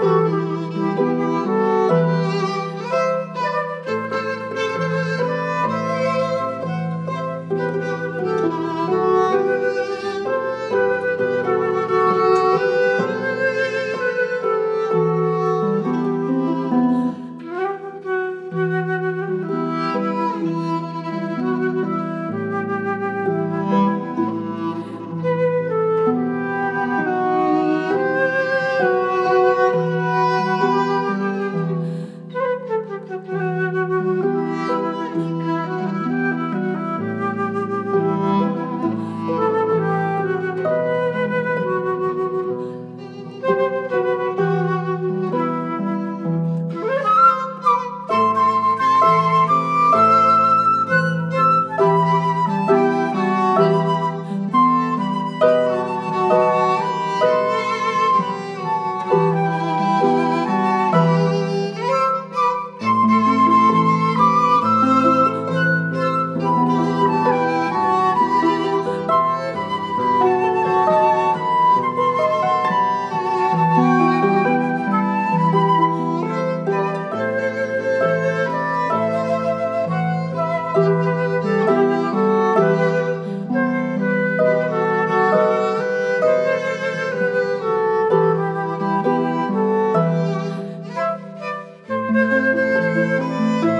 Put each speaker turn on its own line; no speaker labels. Música Thank you.